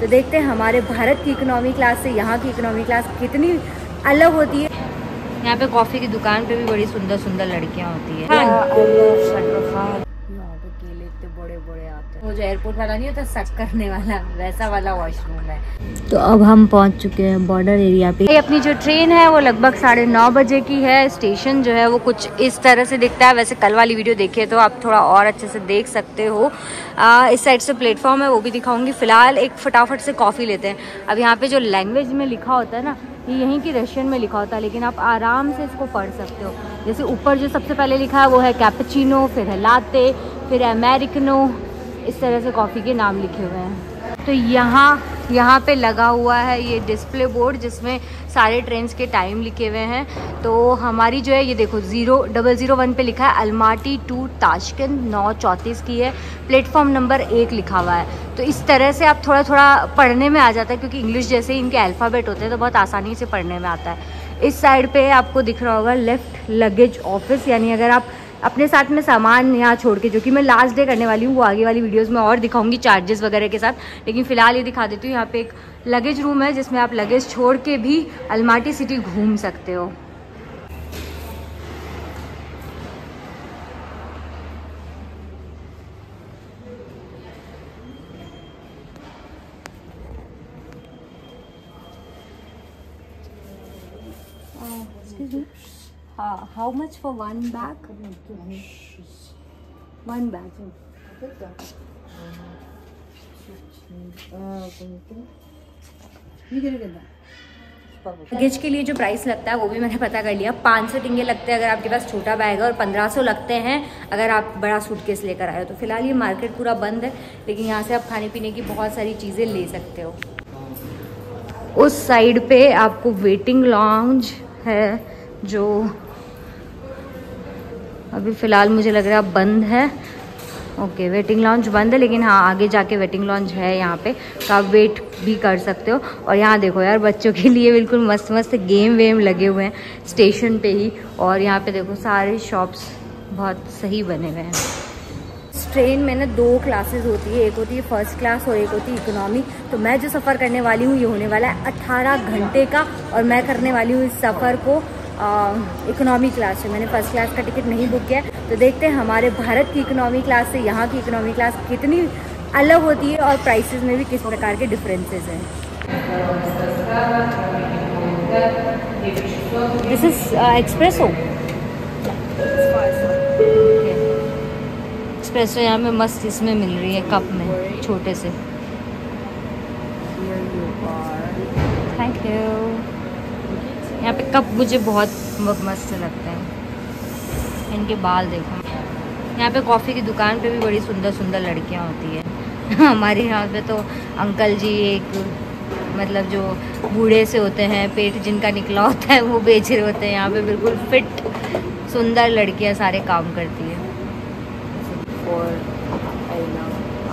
तो देखते हैं हमारे भारत की इकोनॉमी क्लास से यहाँ की इकोनॉमी क्लास कितनी अलग होती है। यहाँ पे कॉफ़ी की दुकान पे भी बड़ी सुंदर सुंदर लड़कियाँ होती है। बड़े बड़े आते हैं। वो जो एयरपोर्ट वाला नहीं होता सक करने वाला वैसा वाला वॉशरूम है। तो अब हम पहुँच चुके हैं बॉर्डर एरिया पे। अपनी जो ट्रेन है वो लगभग साढ़े नौ बजे की है। स्टेशन जो है वो कुछ इस तरह से दिखता है। वैसे कल वाली वीडियो देखिए तो आप थोड़ा और अच्छे से देख सकते हो। आ, इस साइड से प्लेटफॉर्म है वो भी दिखाऊँगी। फ़िलहाल एक फटाफट से कॉफ़ी लेते हैं। अब यहाँ पे जो लैंग्वेज में लिखा होता है ना ये यहीं की रशियन में लिखा होता है लेकिन आप आराम से इसको पढ़ सकते हो। जैसे ऊपर जो सबसे पहले लिखा है वो है कैपेचिनो फिर है लाते फिर अमेरिकनो इस तरह से कॉफ़ी के नाम लिखे हुए हैं। तो यहाँ यहाँ पे लगा हुआ है ये डिस्प्ले बोर्ड जिसमें सारे ट्रेन्स के टाइम लिखे हुए हैं। तो हमारी जो है, ये देखो ज़ीरो डबल ज़ीरो वन पर लिखा है अलमाटी टू ताशकंद नौ चौंतीस की है। प्लेटफॉर्म नंबर एक लिखा हुआ है। तो इस तरह से आप थोड़ा थोड़ा पढ़ने में आ जाता है, क्योंकि इंग्लिश जैसे ही इनके अल्फ़ाबेट होते हैं तो बहुत आसानी से पढ़ने में आता है। इस साइड पे आपको दिख रहा होगा लेफ़्ट लगेज ऑफ़िस यानी अगर आप अपने साथ में सामान यहाँ छोड़ के, जो कि मैं लास्ट डे करने वाली हूँ, वो आगे वाली वीडियोस में और दिखाऊँगी चार्जेस वगैरह के साथ। लेकिन फ़िलहाल ये दिखा देती हूँ, यहाँ पे एक लगेज रूम है, जिसमें आप लगेज छोड़ के भी अलमाटी सिटी घूम सकते हो। Uh, how much for one bag? One bag. Luggage के लिए जो प्राइस लगता है वो भी मैंने पता कर लिया पाँच सौ टिंगे लगते हैं अगर आपके पास छोटा बैग है और पंद्रह सौ लगते हैं अगर आप बड़ा सूटकेस लेकर आए हो तो फ़िलहाल ये मार्केट पूरा बंद है लेकिन यहाँ से आप खाने पीने की बहुत सारी चीज़ें ले सकते हो उस साइड पे आपको वेटिंग लॉन्ज है जो अभी फ़िलहाल मुझे लग रहा है बंद है। ओके वेटिंग लॉन्च बंद है, लेकिन हाँ आगे जाके वेटिंग लॉन्च है यहाँ पे तो आप वेट भी कर सकते हो। और यहाँ देखो यार, बच्चों के लिए बिल्कुल मस्त मस्त गेम वेम लगे हुए हैं स्टेशन पे ही। और यहाँ पे देखो, सारे शॉप्स बहुत सही बने हुए हैं। ट्रेन में ना दो क्लासेस होती है, एक होती है फ़र्स्ट क्लास और एक होती है इकोनॉमी तो मैं जो सफ़र करने वाली हूँ, ये होने वाला है अट्ठारह घंटे का, और मैं करने वाली हूँ इस सफ़र को इकोनॉमी क्लास से मैंने फ़र्स्ट क्लास का टिकट नहीं बुक किया। तो देखते हैं हमारे भारत की इकोनॉमी क्लास से यहाँ की इकोनॉमी क्लास कितनी अलग होती है और प्राइसेस में भी किस प्रकार के डिफरेंसेस हैं। दिस इज़ एक्सप्रेसो एक्सप्रेसो यहाँ में मस्त इसमें मिल रही है कप में, छोटे से। थैंक यू यहाँ पे कप मुझे बहुत मस्त लगते हैं। इनके बाल देखो। यहाँ पे कॉफ़ी की दुकान पे भी बड़ी सुंदर सुंदर लड़कियाँ होती है। हमारे यहाँ पे तो अंकल जी एक मतलब जो बूढ़े से होते हैं पेट जिनका निकला होता है वो बेच रहे होते हैं। यहाँ पे बिल्कुल फिट सुंदर लड़कियाँ सारे काम करती है।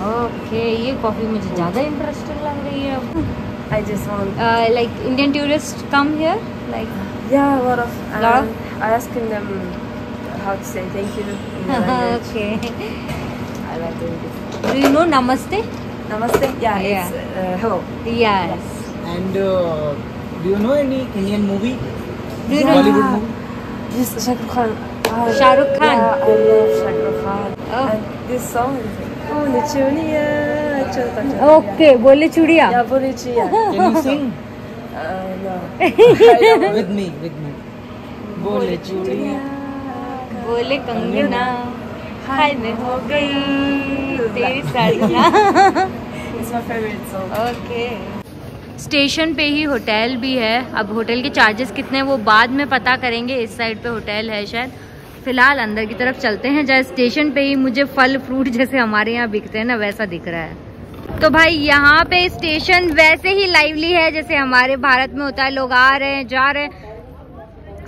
ओके ये कॉफ़ी मुझे ज़्यादा इंटरेस्टिंग लग रही है। Want. Uh, like Indian tourists come here, like yeah a lot of um, love? I asking them how to say thank you okay. I like doing this. Do you know namaste? Namaste? Yeah, yeah. it's uh, hello. Yes, yes. and uh, do you know any indian movie? Do you know bollywood yeah. movie? Yes shahrukh khan. Ah, uh, shahrukh khan yeah, i love shahrukh khan. Oh. and this song is oh nichuniya okay bole chudiya yeah bole chudiya can you sing? With me? With me. बोले चूड़िया बोले कंगना हाय में हो गई तेरी साड़ियाँ. It's my favorite song. Okay station पे ही होटल भी है अब होटल के चार्जेस कितने वो बाद में पता करेंगे इस साइड पे होटल है शायद फ़िलहाल अंदर की तरफ़ चलते हैं जहाँ स्टेशन पे ही मुझे फल फ्रूट जैसे हमारे यहाँ बिकते हैं ना वैसा दिख रहा है तो भाई, यहाँ पे स्टेशन वैसे ही लाइवली है, जैसे हमारे भारत में होता है। लोग आ रहे हैं, जा रहे हैं।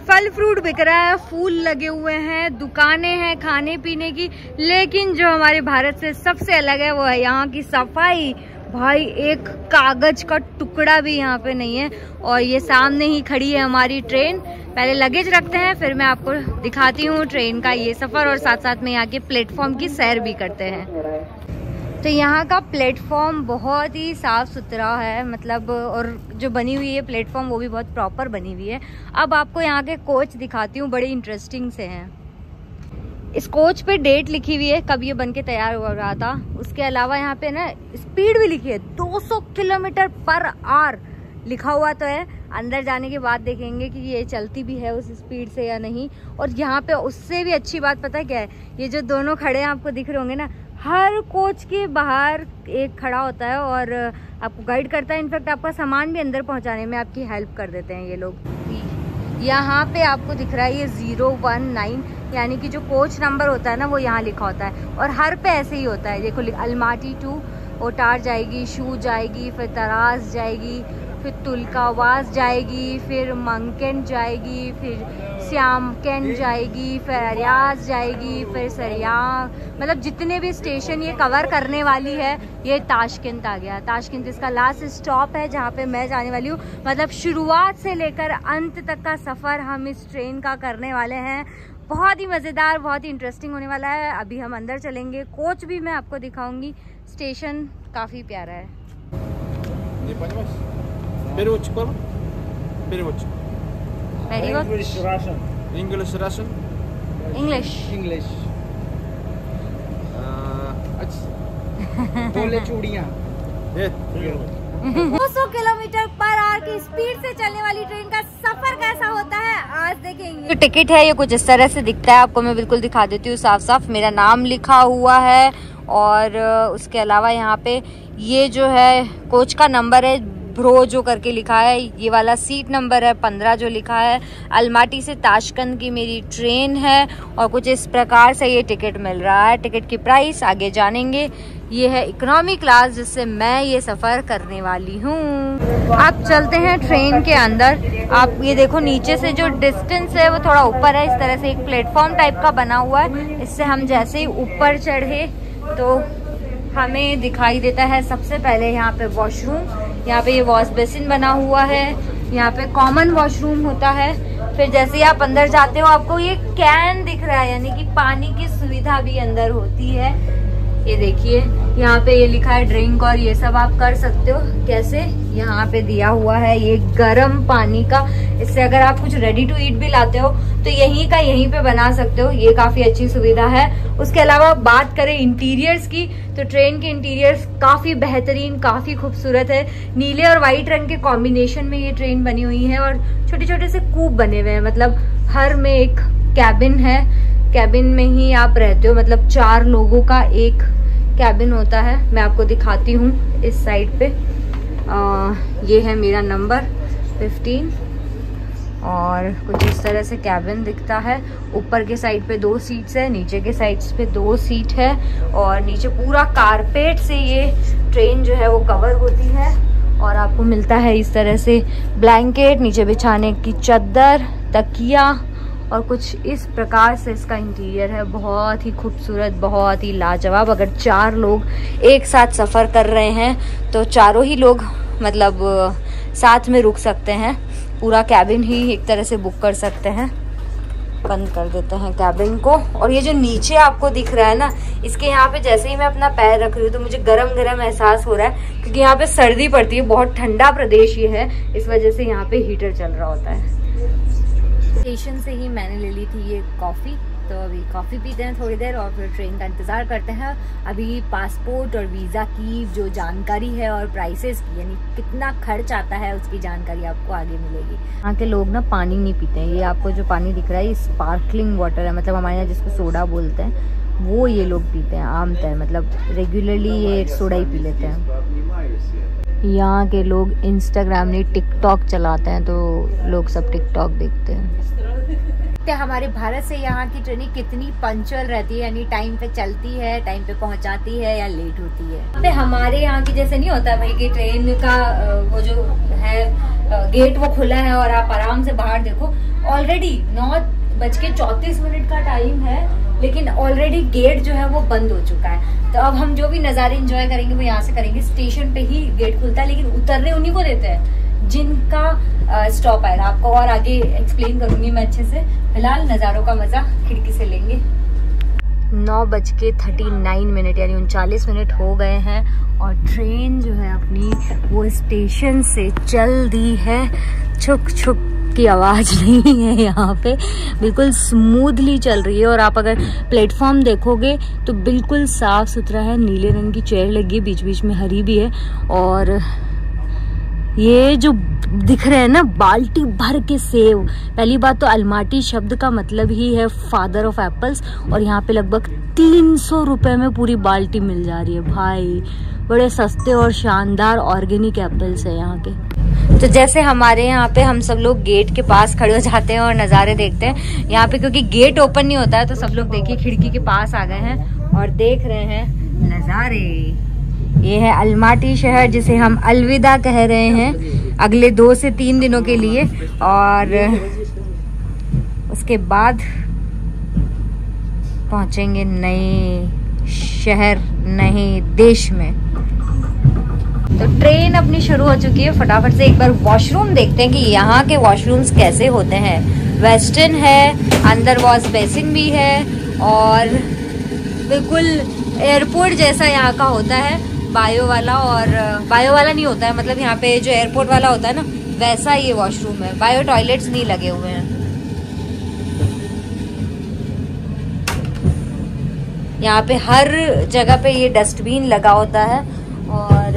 फल फ्रूट बिक रहा है, फूल लगे हुए हैं, दुकानें हैं खाने पीने की। लेकिन जो हमारे भारत से सबसे अलग है, वो है यहाँ की सफ़ाई। भाई, एक कागज़ का टुकड़ा भी यहाँ पे नहीं है, और ये सामने ही खड़ी है हमारी ट्रेन। पहले लगेज रखते हैं, फिर मैं आपको दिखाती हूँ ट्रेन का ये सफ़र, और साथ साथ में यहाँ के प्लेटफॉर्म की सैर भी करते हैं। तो यहाँ का प्लेटफॉर्म बहुत ही साफ़ सुथरा है मतलब और जो बनी हुई है प्लेटफॉर्म वो भी बहुत प्रॉपर बनी हुई है। अब आपको यहाँ के कोच दिखाती हूँ, बड़े इंटरेस्टिंग से हैं। इस कोच पे डेट लिखी हुई है, कब ये बन के तैयार हो रहा था। उसके अलावा यहाँ पे ना स्पीड भी लिखी है 200 किलोमीटर पर आवर लिखा हुआ तो है। अंदर जाने के बाद देखेंगे कि ये चलती भी है उस स्पीड से या नहीं। और यहाँ पे उससे भी अच्छी बात पता है क्या है? ये जो दोनों खड़े हैं आपको दिख रहे होंगे ना हर कोच के बाहर एक खड़ा होता है और आपको गाइड करता है। इनफैक्ट आपका सामान भी अंदर पहुँचाने में आपकी हेल्प कर देते हैं ये लोग। यहाँ पे आपको दिख रहा है ये ज़ीरो वन नाइन यानी कि जो कोच नंबर होता है ना, वो यहाँ लिखा होता है। और हर पे ऐसे ही होता है। देखो, अलमाटी टू ओटार जाएगी, शू जाएगी, फिर तराज जाएगी फिर तुलकावास जाएगी, फिर मंकेन जाएगी, फिर श्यामकेन जाएगी, फिर अरियाज जाएगी, फिर सरिया। मतलब जितने भी स्टेशन ये कवर करने वाली है, ये ताशकंद आ गया। ताशकंद इसका लास्ट स्टॉप है, जहाँ पे मैं जाने वाली हूँ। मतलब शुरुआत से लेकर अंत तक का सफ़र हम इस ट्रेन का करने वाले हैं। बहुत ही मज़ेदार, बहुत ही इंटरेस्टिंग होने वाला है। अभी हम अंदर चलेंगे। कोच भी मैं आपको दिखाऊँगी। स्टेशन काफ़ी प्यारा है। Very much, Parma? Very much. Very much. English, Russian. English, Russian? English. English. बोले चूड़िया सौ किलोमीटर पर आर की स्पीड से चलने वाली ट्रेन का सफ़र कैसा होता है आज देखेंगे टिकट है ये कुछ इस तरह से दिखता है आपको मैं बिल्कुल दिखा देती हूँ साफ़ साफ़ मेरा नाम लिखा हुआ है और उसके अलावा यहाँ पे ये जो है कोच का नंबर है ब्रो जो करके लिखा है, ये वाला सीट नंबर है, पंद्रह जो लिखा है। अलमाटी से ताशकंद की मेरी ट्रेन है और कुछ इस प्रकार से ये टिकट मिल रहा है। टिकट की प्राइस आगे जानेंगे। ये है इकोनॉमी क्लास जिससे मैं ये सफ़र करने वाली हूँ। आप चलते हैं ट्रेन के अंदर। आप ये देखो, नीचे से जो डिस्टेंस है, वो थोड़ा ऊपर है। इस तरह से एक प्लेटफॉर्म टाइप का बना हुआ है। इससे हम जैसे ही ऊपर चढ़े तो हमें दिखाई देता है। सबसे पहले यहाँ पे वॉशरूम यहाँ पे ये वॉश बेसिन बना हुआ है। यहाँ पे कॉमन वॉशरूम होता है। फिर जैसे ही आप अंदर जाते हो, आपको ये कैन दिख रहा है, यानी कि पानी की सुविधा भी अंदर होती है। ये देखिए, यहाँ पे ये लिखा है ड्रिंक और ये सब आप कर सकते हो। कैसे? यहाँ पे दिया हुआ है ये गर्म पानी का। इससे अगर आप कुछ रेडी टू ईट भी लाते हो तो यहीं का यहीं पे बना सकते हो। ये काफ़ी अच्छी सुविधा है। उसके अलावा बात करें इंटीरियर्स की तो ट्रेन के इंटीरियर्स काफ़ी बेहतरीन, काफ़ी खूबसूरत है। नीले और व्हाइट रंग के कॉम्बिनेशन में ये ट्रेन बनी हुई है और छोटे छोटे से कूप बने हुए हैं। मतलब हर में एक कैबिन है। कैबिन में ही आप रहते हो। मतलब चार लोगों का एक कैबिन होता है। मैं आपको दिखाती हूँ इस साइड पे। आ, ये है मेरा नंबर 15 और कुछ इस तरह से कैबिन दिखता है। ऊपर के साइड पे दो सीट्स है नीचे के साइड्स पे दो सीट है। और नीचे पूरा कारपेट से ये ट्रेन जो है वो कवर होती है। और आपको मिलता है इस तरह से ब्लैंकेट नीचे बिछाने की चादर तकिया और कुछ इस प्रकार से इसका इंटीरियर है। बहुत ही खूबसूरत, बहुत ही लाजवाब। अगर चार लोग एक साथ सफ़र कर रहे हैं तो चारों ही लोग मतलब साथ में रुक सकते हैं। पूरा कैबिन ही एक तरह से बुक कर सकते हैं। बंद कर देते हैं कैबिन को। और ये जो नीचे आपको दिख रहा है ना, इसके यहाँ पे जैसे ही मैं अपना पैर रख रही हूँ तो मुझे गरम गरम एहसास हो रहा है, क्योंकि यहाँ पे सर्दी पड़ती है, बहुत ठंडा प्रदेश ये है। इस वजह से यहाँ पे हीटर चल रहा होता है। स्टेशन से ही मैंने ले ली थी ये कॉफ़ी। तो अभी कॉफ़ी पीते हैं थोड़ी देर और फिर ट्रेन का इंतज़ार करते हैं। अभी पासपोर्ट और वीज़ा की जो जानकारी है और प्राइसेस की, यानी कितना खर्च आता है उसकी जानकारी आपको आगे मिलेगी। यहाँ के लोग ना पानी नहीं पीते हैं। ये आपको जो पानी दिख रहा है स्पार्कलिंग वाटर है। मतलब हमारे यहाँ जिसको सोडा बोलते हैं, वो ये लोग पीते हैं आमतौर मतलब रेगुलरली ये सोडा ही पी लेते हैं। यहाँ के लोग इंस्टाग्राम नहीं टिकटॉक चलाते हैं तो लोग सब टिकटॉक देखते हैं। सकते हमारे भारत से यहाँ की ट्रेनें कितनी पंचुअल रहती है, यानी टाइम पे चलती है टाइम पे पहुँचाती है या लेट होती है? पे हमारे यहाँ की जैसे नहीं होता भाई कि ट्रेन का वो जो है गेट वो खुला है और आप आराम से बाहर देखो। ऑलरेडी नौ बज के मिनट का टाइम है, लेकिन ऑलरेडी गेट जो है वो बंद हो चुका है। तो अब हम जो भी नज़ारे इंजॉय करेंगे, वो यहाँ से करेंगे। स्टेशन पे ही गेट खुलता है, लेकिन उतरने उन्हीं को देते हैं, जिनका स्टॉप आएगा आपको और आगे एक्सप्लेन करूँगी मैं अच्छे से। फ़िलहाल नज़ारों का मज़ा खिड़की से लेंगे। नौ बज के थर्टी नाइन मिनट, यानी उनचालीस मिनट हो गए हैं, और ट्रेन जो है अपनी, वो स्टेशन से चल दी है। छुक छुक। की आवाज़ नहीं है यहाँ पे। बिल्कुल स्मूथली चल रही है और आप अगर प्लेटफॉर्म देखोगे तो बिल्कुल साफ़ सुथरा है, नीले रंग की चेयर लगी है बीच बीच में हरी भी है और ये जो दिख रहे हैं ना, बाल्टी भर के सेव। पहली बात तो अलमाटी शब्द का मतलब ही है फादर ऑफ़ एप्पल्स, और यहाँ पे लगभग तीन सौ रुपए में पूरी बाल्टी मिल जा रही है, भाई। बड़े सस्ते और शानदार ऑर्गेनिक एप्पल्स है यहाँ के। तो जैसे हमारे यहाँ पे हम सब लोग गेट के पास खड़े हो जाते हैं और नज़ारे देखते हैं। यहाँ पे क्योंकि गेट ओपन नहीं होता है तो सब लोग देखिए खिड़की के पास आ गए हैं और देख रहे हैं नज़ारे। ये है अलमाटी शहर, जिसे हम अलविदा कह रहे हैं अगले दो से तीन दिनों के लिए। और उसके बाद पहुँचेंगे नए शहर, नए देश में। तो ट्रेन अपनी शुरू हो चुकी है। फटाफट से एक बार वॉशरूम देखते हैं कि यहाँ के वॉशरूम्स कैसे होते हैं। वेस्टर्न है, अंदर वॉश बेसिन भी है, और बिल्कुल एयरपोर्ट जैसा यहाँ का होता है। बायो वाला और, बायो वाला नहीं होता है मतलब यहाँ पे जो एयरपोर्ट वाला होता है ना, वैसा ये वॉशरूम है। बायो टॉयलेट्स नहीं लगे हुए हैं। यहाँ पे हर जगह पे ये डस्टबिन लगा होता है और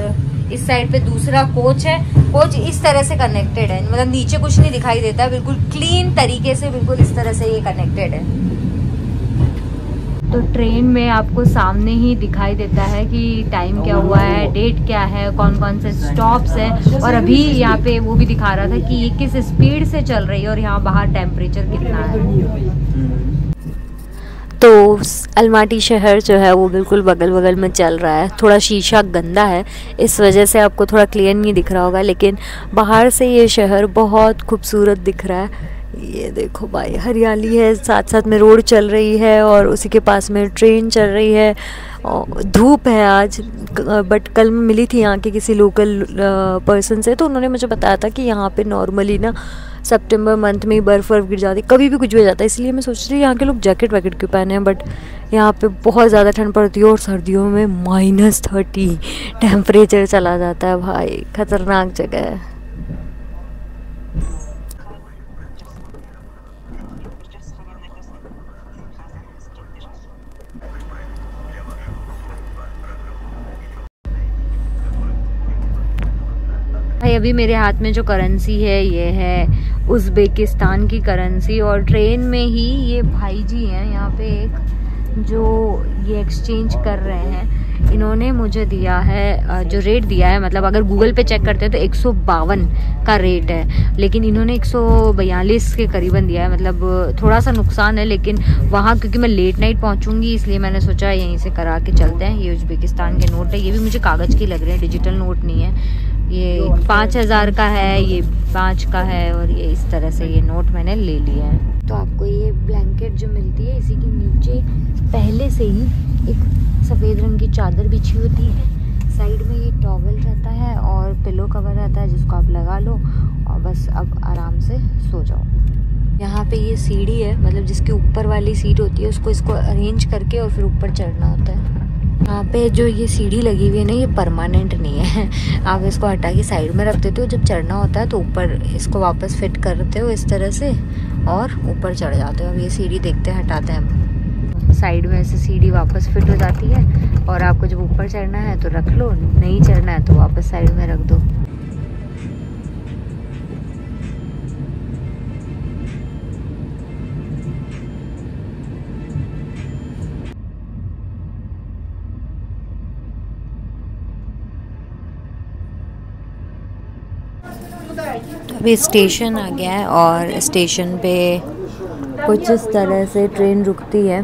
इस साइड पे दूसरा कोच है। कोच इस तरह से कनेक्टेड है। मतलब नीचे कुछ नहीं दिखाई देता, बिल्कुल क्लीन तरीके से बिल्कुल इस तरह से ये कनेक्टेड है। तो ट्रेन में आपको सामने ही दिखाई देता है कि टाइम क्या हुआ है डेट क्या है कौन कौन से स्टॉप्स हैं। और अभी यहाँ पे वो भी दिखा रहा था कि ये किस स्पीड से चल रही है और यहाँ बाहर टेम्परेचर कितना है। तो अलमाटी शहर जो है वो बिल्कुल बगल बगल में चल रहा है। थोड़ा शीशा गंदा है इस वजह से आपको थोड़ा क्लियर नहीं दिख रहा होगा लेकिन बाहर से ये शहर बहुत खूबसूरत दिख रहा है। ये देखो भाई, हरियाली है साथ साथ में रोड चल रही है और उसी के पास में ट्रेन चल रही है। धूप है आज बट कल मिली थी यहाँ के किसी लोकल पर्सन से तो उन्होंने मुझे बताया था कि यहाँ पे नॉर्मली ना सितंबर मंथ में ही बर्फ़ वर्फ गिर जाती, कभी भी कुछ भी हो जाता है, इसलिए मैं सोच रही हूँ यहाँ के लोग जैकेट वैकेट क्यों पहने हैं बट यहाँ पे बहुत ज़्यादा ठंड पड़ती है और सर्दियों में माइनस थर्टी टेम्परेचर चला जाता है भाई, ख़तरनाक जगह है। भाई, अभी मेरे हाथ में जो करेंसी है, ये है उज़्बेकिस्तान की करेंसी और ट्रेन में ही ये भाई जी हैं यहाँ पे एक जो ये एक्सचेंज कर रहे हैं। इन्होंने मुझे दिया है जो रेट दिया है मतलब अगर गूगल पे चेक करते हैं तो एक सौ बावन का रेट है। लेकिन इन्होंने एक सौ बयालीस के करीबन दिया है मतलब थोड़ा सा नुकसान है, लेकिन वहाँ क्योंकि मैं लेट नाइट पहुँचूँगी, इसलिए मैंने सोचा यहीं से करा के चलते हैं। ये उज्बेकिस्तान के नोट है, ये भी मुझे कागज़ की लग रहे हैं डिजिटल नोट नहीं है। ये पाँच हज़ार का है, ये पाँच का है और ये इस तरह से ये नोट मैंने ले लिया है। तो आपको ये ब्लैंकेट जो मिलती है इसी के नीचे पहले से ही एक सफ़ेद रंग की चादर बिछी होती है। साइड में ये टॉवल रहता है और पिलो कवर रहता है जिसको आप लगा लो और बस अब आराम से सो जाओ। यहाँ पे ये सीढ़ी है मतलब जिसके ऊपर वाली सीट होती है उसको इसको अरेंज करके और फिर ऊपर चढ़ना होता है। यहाँ पे जो ये सीढ़ी लगी हुई है ना, ये परमानेंट नहीं है। आप इसको हटा के साइड में रख देते हो जब चढ़ना होता है तो ऊपर इसको वापस फिट करते हो इस तरह से और ऊपर चढ़ जाते हो। अब ये सीढ़ी देखते हैं, हटाते हैं। साइड में ऐसे सीढ़ी वापस फिट हो जाती है और आपको जब ऊपर चढ़ना है तो रख लो, नहीं चढ़ना है तो वापस साइड में रख दो। अभी स्टेशन आ गया है और स्टेशन पे कुछ इस तरह से ट्रेन रुकती है।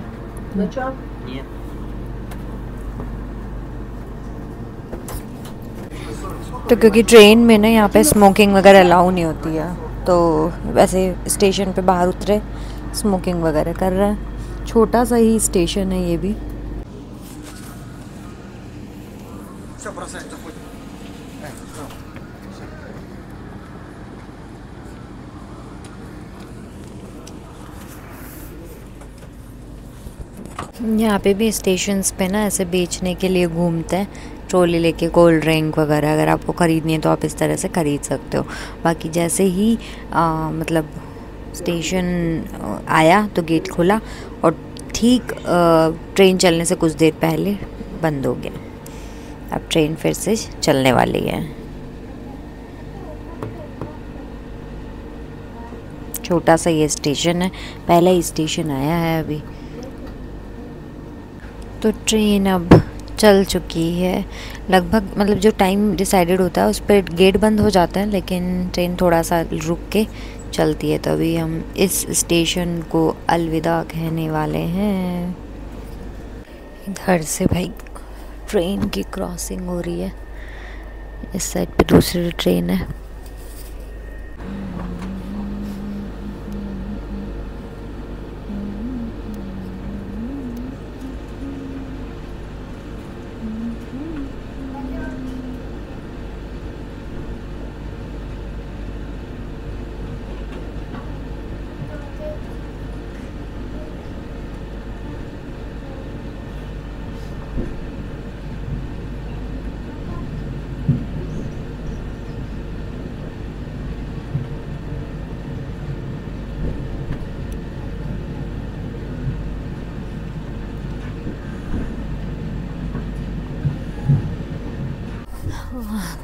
तो क्योंकि ट्रेन में ना यहाँ पे स्मोकिंग वगैरह अलाउ नहीं होती है तो वैसे स्टेशन पे बाहर उतरे स्मोकिंग वगैरह कर रहे हैं। छोटा सा ही स्टेशन है ये भी। यहाँ पे भी स्टेशंस पे ना ऐसे बेचने के लिए घूमते हैं ट्रॉली लेके कोल्ड ड्रिंक वगैरह अगर आपको ख़रीदनी है तो आप इस तरह से ख़रीद सकते हो। बाकी जैसे ही आ, मतलब स्टेशन आया तो गेट खुला और ठीक ट्रेन चलने से कुछ देर पहले बंद हो गया। अब ट्रेन फिर से चलने वाली है। छोटा सा ये स्टेशन है पहला ही स्टेशन आया है अभी। तो ट्रेन अब चल चुकी है। लगभग मतलब जो टाइम डिसाइडेड होता है, उस पर गेट बंद हो जाता है, लेकिन ट्रेन थोड़ा सा रुक के चलती है। तो हम इस स्टेशन को अलविदा कहने वाले हैं। इधर से भाई ट्रेन की क्रॉसिंग हो रही है। इस साइड पे दूसरी ट्रेन है।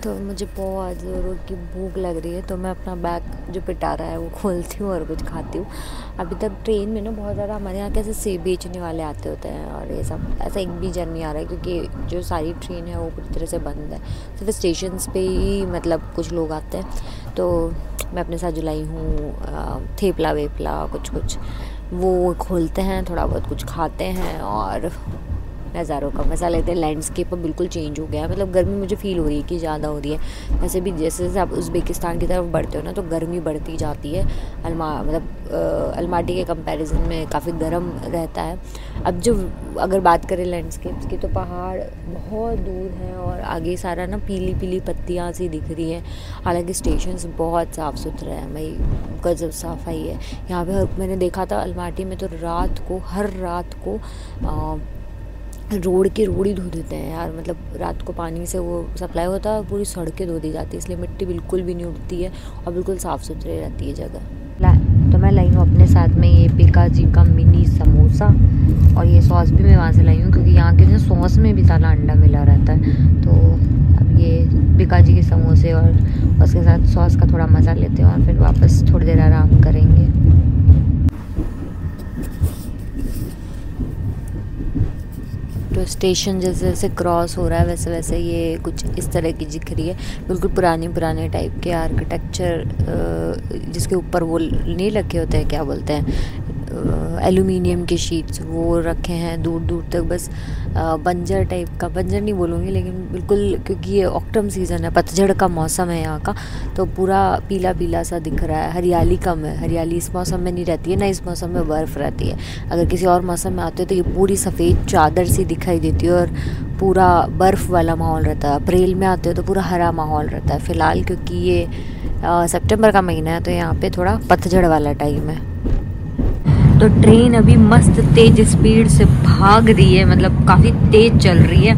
तो मुझे बहुत ज़ोरों की भूख लग रही है तो मैं अपना बैग जो पिटारा है वो खोलती हूँ और कुछ खाती हूँ। अभी तक ट्रेन में ना बहुत ज़्यादा हमारे यहाँ कैसे सेब बेचने वाले आते होते हैं और ये सब, ऐसा एक भी जन नहीं आ रहा है क्योंकि जो सारी ट्रेन है वो पूरी तरह से बंद है। सिर्फ़ स्टेशन पर ही मतलब कुछ लोग आते हैं। तो मैं अपने साथ जुलाई हूँ थेपला वेपला कुछ कुछ वो खोलते हैं, थोड़ा बहुत कुछ खाते हैं और नज़ारों का मज़ा लेते हैं। लैंडस्केप बिल्कुल चेंज हो गया मतलब गर्मी मुझे फील हो रही है कि ज़्यादा हो रही है। वैसे भी जैसे जैसे आप उज़्बेकिस्तान की तरफ़ बढ़ते हो ना तो गर्मी बढ़ती जाती है। अलमा मतलब अलमाटी के कंपैरिजन में काफ़ी गर्म रहता है। अब जो अगर बात करें लैंडस्केप्स की तो पहाड़ बहुत दूर हैं और आगे सारा ना पीली पीली पत्तियाँ सी दिख रही हैं। हालाँकि स्टेशन बहुत साफ़ सुथरा है भाई गजब सफ़ाई है। यहाँ पे मैंने देखा था अलमाटी में तो रात को हर रात को आ, रोड के रोड ही धो देते हैं यार मतलब रात को पानी से वो सप्लाई होता है और पूरी सड़कें धो दी जाती है, इसलिए मिट्टी बिल्कुल भी नहीं उठती है और बिल्कुल साफ़ सुथरी रहती है जगह। तो मैं लाई हूँ अपने साथ में ये पिका जी का मिनी समोसा और ये सॉस भी मैं वहाँ से लाई हूँ क्योंकि यहाँ के सॉस में भी सारा अंडा मिला रहता है। तो अब ये पिका जी के समोसे और उसके साथ सॉस का थोड़ा मज़ा लेते हैं और फिर वापस थोड़ी देर आराम करेंगे। तो स्टेशन जैसे जैसे क्रॉस हो रहा है, वैसे वैसे ये कुछ इस तरह की दिख रही है। बिल्कुल पुरानी, पुराने टाइप के आर्किटेक्चर जिसके ऊपर वो नहीं लगे होते हैं, क्या बोलते हैं एलुमिनियम के शीट्स वो रखे हैं दूर दूर तक, बस बंजर टाइप का। बंजर नहीं बोलूँगी, लेकिन बिल्कुल क्योंकि ये ऑक्टम सीज़न है, पतझड़ का मौसम है यहाँ का तो पूरा पीला पीला सा दिख रहा है। हरियाली कम है, हरियाली इस मौसम में नहीं रहती है, ना इस मौसम में बर्फ़ रहती है। अगर किसी और मौसम में आते हो तो ये पूरी सफ़ेद चादर सी दिखाई देती है और पूरा बर्फ़ वाला माहौल रहता है। अप्रैल में आते हो तो पूरा हरा माहौल रहता है। फ़िलहाल क्योंकि ये सितंबर का महीना है तो यहाँ पे थोड़ा पतझड़ वाला टाइम है। तो ट्रेन अभी मस्त तेज स्पीड से भाग रही है मतलब काफ़ी तेज चल रही है।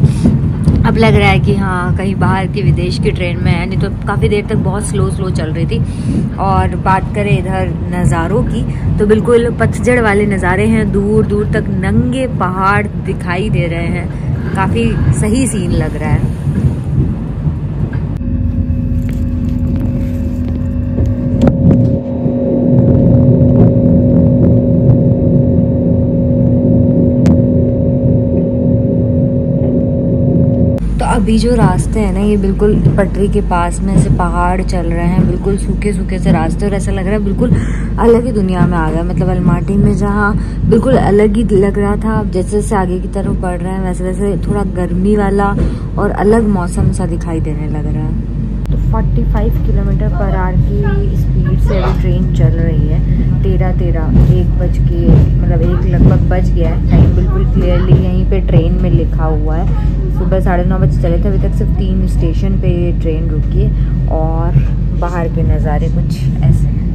अब लग रहा है कि हाँ कहीं बाहर की विदेश की ट्रेन में है, नहीं तो काफ़ी देर तक बहुत स्लो स्लो चल रही थी। और बात करें इधर नज़ारों की तो बिल्कुल पतझड़ वाले नज़ारे हैं, दूर दूर तक नंगे पहाड़ दिखाई दे रहे हैं। काफ़ी सही सीन लग रहा है। अभी जो रास्ते हैं ना, ये बिल्कुल पटरी के पास में ऐसे पहाड़ चल रहे हैं, बिल्कुल सूखे सूखे से रास्ते, और ऐसा लग रहा है बिल्कुल अलग ही दुनिया में आ गया मतलब अलमाटी में जहाँ बिल्कुल अलग ही लग रहा था, अब जैसे जैसे आगे की तरफ़ बढ़ रहे हैं वैसे वैसे थोड़ा गर्मी वाला और अलग मौसम सा दिखाई देने लग रहा है। 45 किलोमीटर पर आर की स्पीड से अभी ट्रेन चल रही है। तेरह तेरह एक बज के मतलब एक लगभग बज गया है। टाइम बिल्कुल क्लियरली यहीं पे ट्रेन में लिखा हुआ है। सुबह साढ़े नौ बजे चले थे, अभी तक सिर्फ़ तीन स्टेशन पे ट्रेन रुकी है। और बाहर के नज़ारे कुछ ऐसे हैं।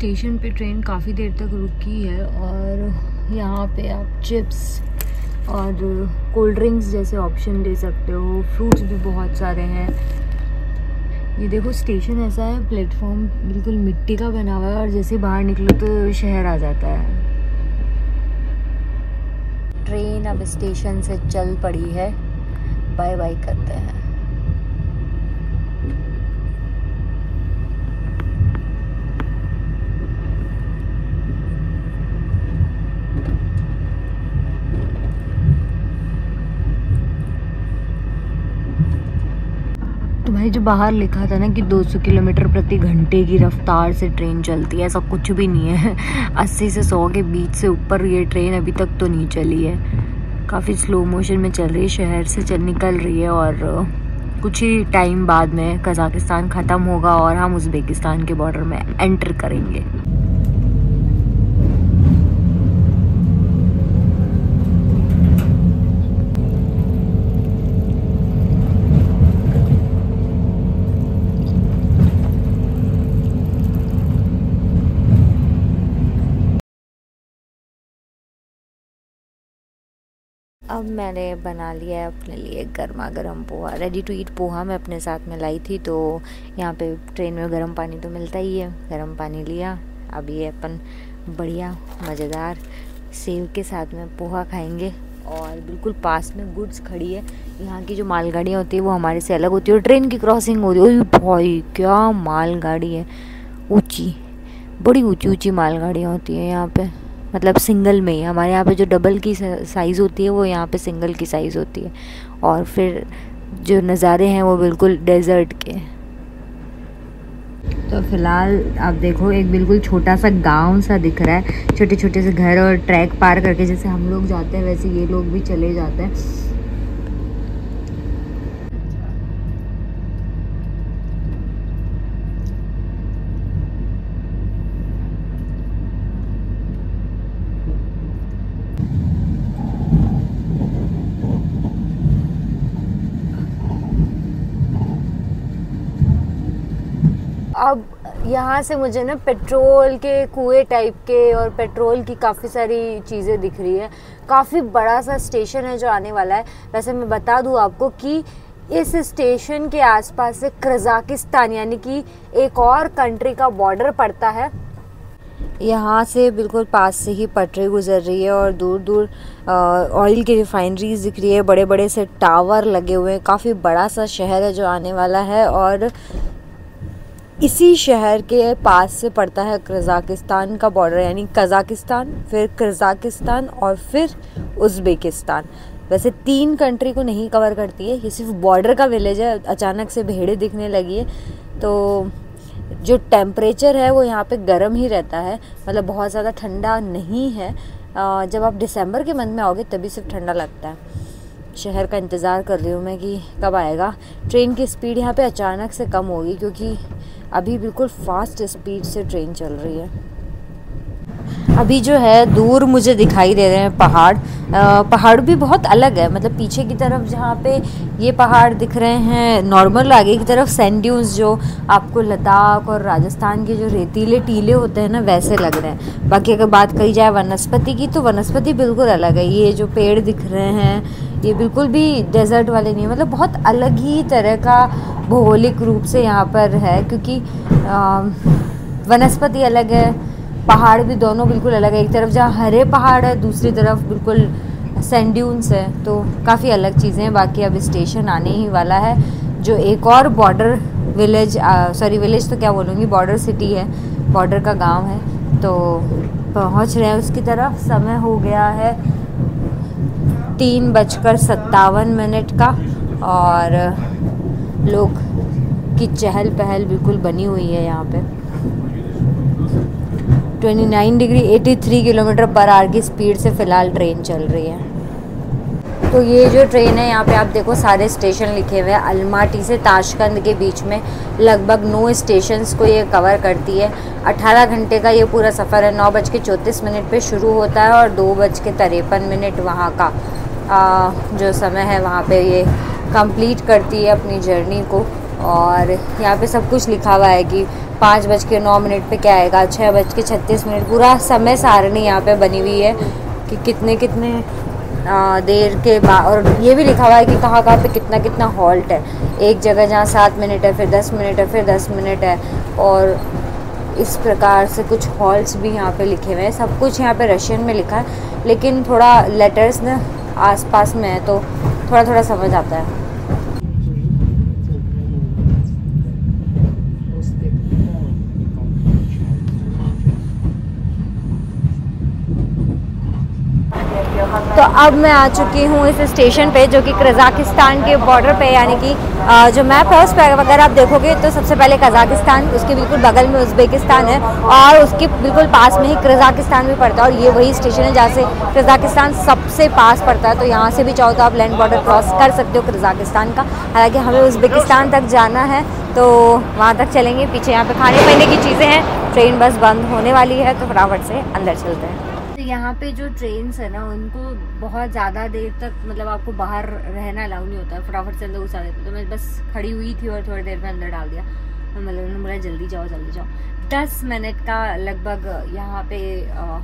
स्टेशन पे ट्रेन काफ़ी देर तक रुकी है और यहाँ पे आप चिप्स और कोल्ड ड्रिंक्स जैसे ऑप्शन ले सकते हो। फ्रूट्स भी बहुत सारे हैं। ये देखो, स्टेशन ऐसा है, प्लेटफॉर्म बिल्कुल मिट्टी का बना हुआ है और जैसे बाहर निकलो तो शहर आ जाता है। ट्रेन अब स्टेशन से चल पड़ी है। बाय बाय करते हैं। तो भाई जो बाहर लिखा था ना कि 200 किलोमीटर प्रति घंटे की रफ्तार से ट्रेन चलती है, ऐसा कुछ भी नहीं है। 80 से 100 के बीच से ऊपर ये ट्रेन अभी तक तो नहीं चली है। काफ़ी स्लो मोशन में चल रही है, शहर से चल निकल रही है और कुछ ही टाइम बाद में कज़ाकिस्तान ख़त्म होगा और हम उज़्बेकिस्तान के बॉर्डर में एंटर करेंगे। अब मैंने बना लिया है अपने लिए गर्मा गर्म poha. Ready to eat poha मैं अपने साथ में लाई थी तो यहाँ पे ट्रेन में गर्म पानी तो मिलता ही है। गर्म पानी लिया, अब ये अपन बढ़िया, मज़ेदार सेव के साथ में पोहा खाएँगे। और बिल्कुल पास में गुड्स खड़ी है। यहाँ की जो मालगाड़ियाँ होती है, वो हमारे से अलग होती है। और ट्रेन की क्रॉसिंग होती है। भाई, क्या मालगाड़ी है। ऊँची, बड़ी ऊँची ऊँची मालगाड़ियाँ होती हैं यहाँ पे। मतलब सिंगल में ही। हमारे यहाँ पे जो डबल की साइज़ होती है, वो यहाँ पे सिंगल की साइज़ होती है। और फिर जो नज़ारे हैं, वो बिल्कुल डेजर्ट के। तो फ़िलहाल आप देखो, एक बिल्कुल छोटा सा गाँव सा दिख रहा है। छोटे छोटे से घर और ट्रैक पार करके, जैसे हम लोग जाते हैं, वैसे ये लोग भी चले जाते हैं अब यहाँ से मुझे ना पेट्रोल के कुएँ टाइप के और पेट्रोल की काफ़ी सारी चीज़ें दिख रही है। काफ़ी बड़ा सा स्टेशन है जो आने वाला है। वैसे मैं बता दूँ आपको कि इस स्टेशन के आसपास से कजाकिस्तान, यानी कि एक और कंट्री का बॉर्डर पड़ता है। यहाँ से बिल्कुल पास से ही पटरी गुजर रही है और दूर दूर ऑयल की रिफाइनरीज दिख रही है। बड़े बड़े से टावर लगे हुए हैं। काफ़ी बड़ा सा शहर है जो आने वाला है और इसी शहर के पास से पड़ता है कज़ाकिस्तान का बॉर्डर, यानी कज़ाकिस्तान, फिर कज़ाकिस्तान और फिर उज़्बेकिस्तान। वैसे तीन कंट्री को नहीं कवर करती है, ये सिर्फ़ बॉर्डर का विलेज है, अचानक से भेड़े दिखने लगी है। तो जो टेम्परेचर है, वो यहाँ पे गर्म ही रहता है मतलब बहुत ज़्यादा ठंडा नहीं है। जब आप दिसंबर के मंथ में आओगे, तभी सिर्फ़ ठंडा लगता है। शहर का इंतज़ार कर रही हूँ मैं कि कब आएगा। ट्रेन की स्पीड यहाँ पे अचानक से कम होगी, क्योंकि अभी बिल्कुल फास्ट स्पीड से ट्रेन चल रही है। अभी जो है, दूर मुझे दिखाई दे रहे हैं पहाड़। पहाड़ भी बहुत अलग है। मतलब पीछे की तरफ़ जहाँ पे ये पहाड़ दिख रहे हैं नॉर्मल आगे की तरफ़ सैंड्यूज जो आपको लद्दाख और राजस्थान के जो रेतीले टीले होते हैं ना, वैसे लग रहे हैं। बाकी अगर बात करी जाए वनस्पति की तो वनस्पति बिल्कुल अलग है। ये जो पेड़ दिख रहे हैं, ये बिल्कुल भी डेजर्ट वाले नहीं है। मतलब बहुत अलग ही तरह का भौगोलिक रूप से यहाँ पर है, क्योंकि वनस्पति अलग है। पहाड़ भी दोनों बिल्कुल अलग है। एक तरफ़ जहाँ हरे पहाड़ है, दूसरी तरफ़ बिल्कुल सैंड्यून्स है। तो काफ़ी अलग चीज़ें हैं। बाकी अब स्टेशन आने ही वाला है। जो एक और बॉर्डर विलेज सॉरी, विलेज तो क्या बोलूँगी? बॉर्डर सिटी है। बॉर्डर का गाँव है। तो पहुँच रहे हैं उसकी तरफ़। समय हो गया है तीन बजकर सत्तावन मिनट का। और लोग की चहल पहल बिल्कुल बनी हुई है यहाँ पे। 29 डिग्री 83 किलोमीटर पर आवर की स्पीड से फ़िलहाल ट्रेन चल रही है। तो ये जो ट्रेन है यहाँ पे आप देखो सारे स्टेशन लिखे हुए हैं। अलमाटी से ताशकंद के बीच में लगभग नौ स्टेशंस को ये कवर करती है। 18 घंटे का ये पूरा सफ़र है। नौ बज के चौंतीस मिनट पर शुरू होता है और दो बज के तिरपन मिनट वहाँ का आ, जो समय है वहाँ पे ये कंप्लीट करती है अपनी जर्नी को। और यहाँ पे सब कुछ लिखा हुआ है कि पाँच बज के नौ मिनट पर क्या आएगा? छः बज के छत्तीस मिनट। पूरा समय सारणी यहाँ पे बनी हुई है कि कितने कितने आ, देर के बाद और ये भी लिखा हुआ है कि कहाँ कहाँ पे कितना कितना हॉल्ट है। एक जगह जहाँ सात मिनट है फिर दस मिनट है फिर दस मिनट है और इस प्रकार से कुछ हॉल्स भी यहाँ पे लिखे हुए हैं। सब कुछ यहाँ पे रशियन में लिखा है लेकिन थोड़ा लेटर्स ना आसपास में है तो थोड़ा थोड़ा समझ आता है। तो अब मैं आ चुकी हूँ इस स्टेशन पे, जो कि कज़ाकिस्तान के बॉर्डर पे, यानी कि जो मैप है उस पर अगर आप देखोगे तो सबसे पहले कज़ाकिस्तान, उसके बिल्कुल बगल में उज़्बेकिस्तान है, और उसके बिल्कुल पास में ही कज़ाकिस्तान भी पड़ता है, और ये वही स्टेशन है जहाँ से कज़ाकिस्तान सबसे पास पड़ता है। तो यहाँ से भी चाहो तो आप लैंड बॉर्डर क्रॉस कर सकते हो कज़ाकिस्तान का। हालाँकि हमें उज़्बेकिस्तान तक जाना है तो वहाँ तक चलेंगे। पीछे यहाँ पर खाने पीने की चीज़ें हैं ट्रेन बस बंद होने वाली है तो फटाफट से अंदर चलते हैं। यहाँ पे जो ट्रेन है ना, उनको बहुत ज़्यादा देर तक मतलब आपको बाहर रहना अलाउ नहीं होता। फटाफट से अंदर घुसा देते तो मैं बस खड़ी हुई थी और थोड़ी देर में अंदर डाल दिया। मतलब उन्होंने बोला, जल्दी जाओ जल्दी जाओ। दस मिनट का लगभग यहाँ पे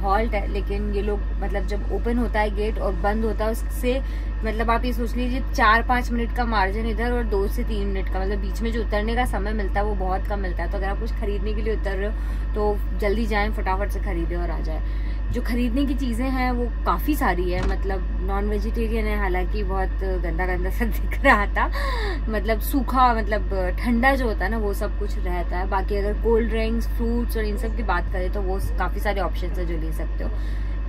हॉल्ट है। लेकिन ये लोग मतलब जब ओपन होता है गेट और बंद होता है, उससे मतलब आप ये सोच लीजिए चार पाँच मिनट का मार्जिन इधर और दो से तीन मिनट का। मतलब बीच में जो उतरने का समय मिलता है, वो बहुत कम मिलता है। तो अगर आप कुछ खरीदने के लिए उतर रहे हो तो जल्दी जाएँ, फटाफट से खरीदे और आ जाए। जो खरीदने की चीज़ें हैं, वो काफ़ी सारी है। मतलब नॉन वेजिटेरियन है, हालाँकि बहुत गंदा गंदा सा दिख रहा था। मतलब सूखा मतलब ठंडा जो होता है ना, वो सब कुछ रहता है। बाकी अगर कोल्ड ड्रिंक्स फ्रूट्स और इन सब की बात करें तो वो काफ़ी सारे ऑप्शन है जो ले सकते हो।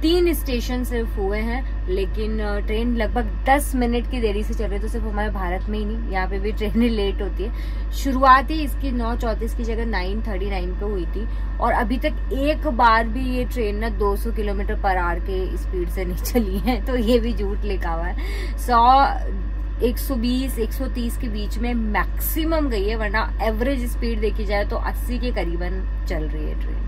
तीन स्टेशन सिर्फ़ हुए हैं, लेकिन ट्रेन लगभग 10 मिनट की देरी से चल रही तो सिर्फ़ हमारे भारत में ही नहीं, यहाँ पे भी ट्रेनें लेट होती है। शुरुआत ही इसकी नौ चौतीस की जगह नाइन थर्टी नाइन पे हुई थी, और अभी तक एक बार भी ये ट्रेन ना 200 किलोमीटर पर आर के स्पीड से नहीं चली है तो ये भी झूठ लिखा हुआ है। सौ 120 130 के बीच में मैक्सिमम गई है, वरना एवरेज स्पीड देखी जाए तो 80 के करीबन चल रही है ट्रेन।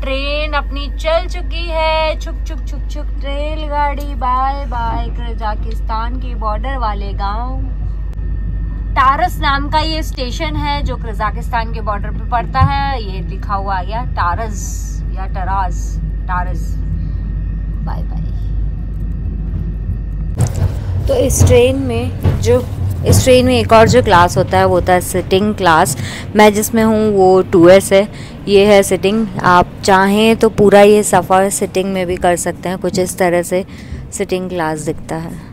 ट्रेन अपनी चल चुकी है। छुक छुक छुक छुक, रेलगाड़ी, बाय बाय, कजाकिस्तान के बॉर्डर वाले गाँव। टारस नाम का ये स्टेशन है जो कजाकिस्तान के बॉर्डर पे पड़ता है। ये लिखा हुआ आ गया टारस या टरास टारस बाय बाय। तो इस ट्रेन में जो, इस ट्रेन में एक और जो क्लास होता है, वो होता है सिटिंग क्लास मैं जिसमें हूँ, वो टू है। ये है सिटिंग आप चाहें तो पूरा ये सफ़र सिटिंग में भी कर सकते हैं। कुछ इस तरह से सिटिंग क्लास दिखता है।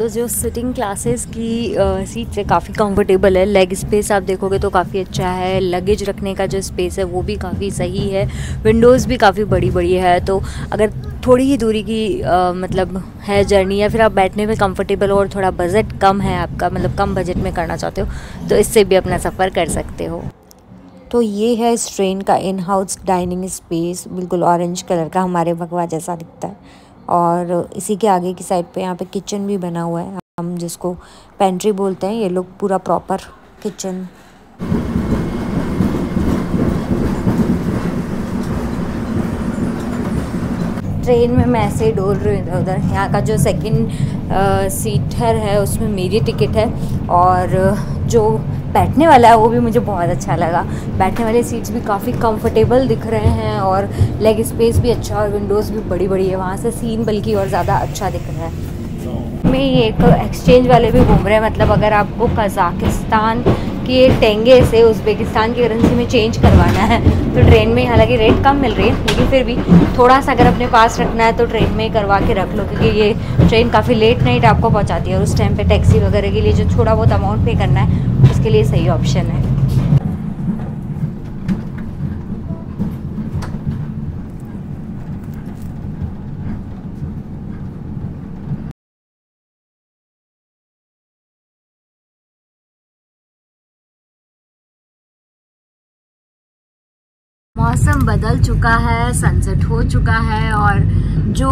तो जो सिटिंग क्लासेस की सीट है काफ़ी कंफर्टेबल है। लेग स्पेस आप देखोगे तो काफ़ी अच्छा है। लगेज रखने का जो स्पेस है वो भी काफ़ी सही है। विंडोज़ भी काफ़ी बड़ी बड़ी है। तो अगर थोड़ी ही दूरी की आ, मतलब है जर्नी या फिर आप बैठने में कंफर्टेबल हो और थोड़ा बजट कम है आपका मतलब कम बजट में करना चाहते हो तो इससे भी अपना सफ़र कर सकते हो। तो ये है इस ट्रेन का इन हाउस डाइनिंग स्पेस बिल्कुल ऑरेंज कलर का हमारे भगवा जैसा दिखता है। और इसी के आगे की साइड पे यहाँ पे किचन भी बना हुआ है। हम जिसको पेंट्री बोलते हैं, ये लोग पूरा प्रॉपर किचन ट्रेन में मैं ऐसे ही डोल रही हूँ इधर उधर यहाँ का जो सेकंड सीटर है उसमें मेरी टिकट है और जो बैठने वाला है वो भी मुझे बहुत अच्छा लगा। बैठने वाले सीट्स भी काफ़ी कंफर्टेबल दिख रहे हैं और लेग स्पेस भी अच्छा और विंडोज़ भी बड़ी बड़ी है। वहाँ से सीन बल्कि और ज़्यादा अच्छा दिख रहा है। में एक एक्सचेंज वाले भी घूम रहे हैं मतलब अगर आपको कज़ाकिस्तान के टेंगे से उज़्बेकिस्तान की करेंसी में चेंज करवाना है। तो ट्रेन में हालाँकि रेट कम मिल रही है, लेकिन फिर भी थोड़ा सा अगर अपने पास रखना है तो ट्रेन में करवा के रख लो, क्योंकि ये ट्रेन काफ़ी लेट नाइट आपको पहुँचाती है। और उस टाइम पर टैक्सी वगैरह के लिए जो थोड़ा बहुत अमाउंट पे करना है, उसके लिए सही ऑप्शन है। मौसम बदल चुका है सनसेट हो चुका है और जो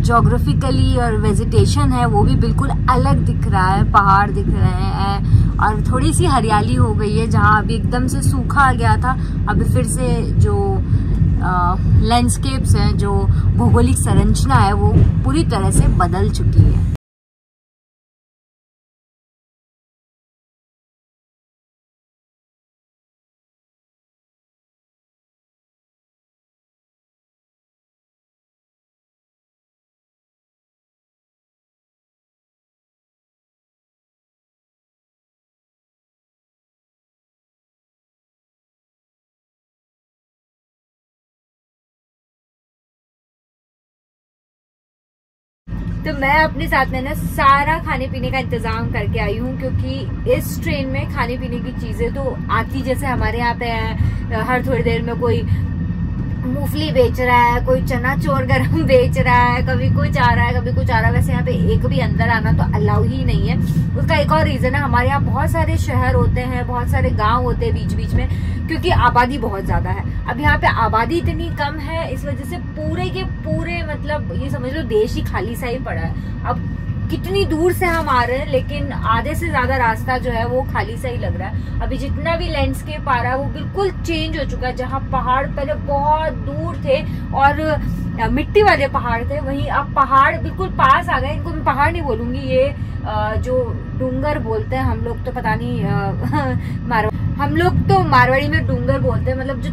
जोग्राफिकली और वेजिटेशन है वो भी बिल्कुल अलग दिख रहा है, पहाड़ दिख रहे हैं और थोड़ी सी हरियाली हो गई है जहाँ अभी एकदम से सूखा आ गया था। अभी फिर से जो लैंडस्केप्स हैं, जो भौगोलिक संरचना है वो पूरी तरह से बदल चुकी है। तो मैं अपने साथ में ना सारा खाने पीने का इंतज़ाम करके आई हूँ, क्योंकि इस ट्रेन में खाने पीने की चीज़ें तो आती जैसे हमारे यहाँ पे हैं। हर थोड़ी देर में कोई मूंगफली बेच रहा है, कोई चना चोर गरम बेच रहा है, कभी कुछ आ रहा है, कभी कुछ आ रहा है। वैसे यहाँ पे एक भी अंदर आना तो अलाउ ही नहीं है। उसका एक और रीजन है, हमारे यहाँ बहुत सारे शहर होते हैं, बहुत सारे गाँव होते हैं बीच बीच में, क्योंकि आबादी बहुत ज़्यादा है। अब यहाँ पे आबादी इतनी कम है, इस वजह से पूरे के पूरे मतलब ये समझ लो, देश ही खाली सा ही पड़ा है। अब कितनी दूर से हम आ रहे हैं, लेकिन आधे से ज़्यादा रास्ता जो है वो खाली सा ही लग रहा है। अभी जितना भी लैंडस्केप आ रहा है, वो बिल्कुल चेंज हो चुका है, जहाँ पहाड़ पहले बहुत दूर थे और मिट्टी वाले पहाड़ थे, वहीं अब पहाड़ बिल्कुल पास आ गए। इनको मैं पहाड़ नहीं बोलूँगी, ये जो डूंगर बोलते हैं, हम लोग तो पता नहीं मारवाड़ी हम लोग तो मारवाड़ी में डूंगर बोलते हैं मतलब जो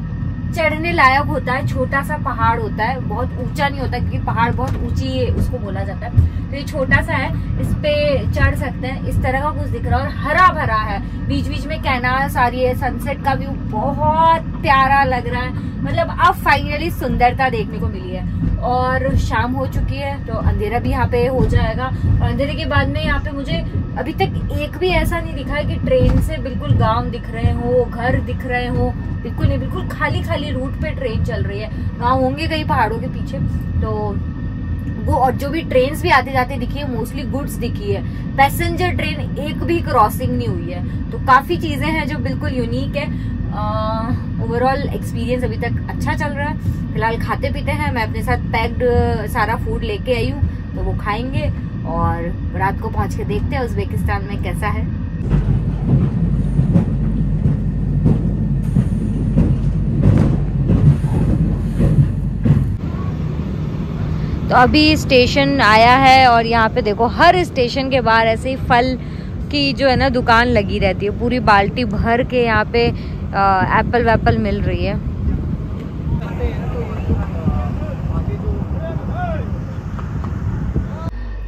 चढ़ने लायक होता है छोटा सा पहाड़ होता है, बहुत ऊँचा नहीं होता क्योंकि पहाड़ बहुत ऊँची है, उसको बोला जाता है। तो ये छोटा सा है, इस पे चढ़ सकते हैं, इस तरह का कुछ दिख रहा है और हरा भरा है। बीच बीच में कैनाल, सारी है सनसेट का व्यू बहुत प्यारा लग रहा है। मतलब अब फाइनली सुंदरता देखने को मिली है। और शाम हो चुकी है तो अंधेरा भी यहाँ पे हो जाएगा। और अंधेरे के बाद में यहाँ पे मुझे अभी तक एक भी ऐसा नहीं दिखा है कि ट्रेन से बिल्कुल गाँव दिख रहे हो, घर दिख रहे हो। बिल्कुल नहीं, बिल्कुल खाली खाली रूट पे ट्रेन चल रही है। गाँव होंगे कई पहाड़ों के पीछे। तो वो और जो भी ट्रेन भी आते जाते दिखी है मोस्टली गुड्स दिखी है। पैसेंजर ट्रेन एक भी क्रॉसिंग नहीं हुई है। तो काफ़ी चीज़ें हैं जो बिल्कुल यूनिक है। ओवरऑल एक्सपीरियंस अभी तक अच्छा चल रहा है। फ़िलहाल खाते पीते हैं। मैं अपने साथ पैक्ड सारा फ़ूड लेके आई हूँ तो वो खाएँगे और रात को पहुँच के देखते हैं उज्बेकिस्तान में कैसा है। तो अभी स्टेशन आया है और यहाँ पे देखो, हर स्टेशन के बाहर ऐसे ही फल की जो है ना दुकान लगी रहती है। पूरी बाल्टी भर के यहाँ पे एप्पल वैप्पल मिल रही है।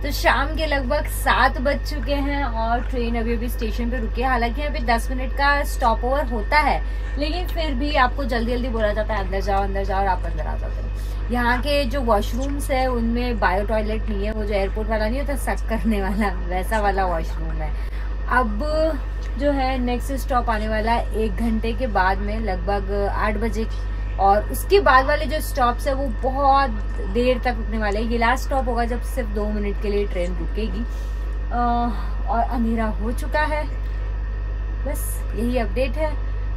तो शाम के लगभग सात बज चुके हैं और ट्रेन अभी अभी स्टेशन पे रुकी है। हालाँकि पे दस मिनट का स्टॉप ओवर होता है, लेकिन फिर भी आपको जल्दी जल्दी बोला जाता है, अंदर जाओ अंदर जाओ और आप अंदर आ जाते हो। यहाँ के जो वॉशरूम्स है, उनमें बायो टॉयलेट नहीं है, वो जो एयरपोर्ट वाला नहीं होता सक करने वाला, वैसा वाला वॉशरूम है। अब जो है नेक्स्ट स्टॉप आने वाला है एक घंटे के बाद में, लगभग आठ बजे। और उसके बाद वाले जो स्टॉप्स है, वो बहुत देर तक रुकने वाले हैं। ये लास्ट स्टॉप होगा जब सिर्फ़ दो मिनट के लिए ट्रेन रुकेगी। और अंधेरा हो चुका है। बस यही अपडेट है।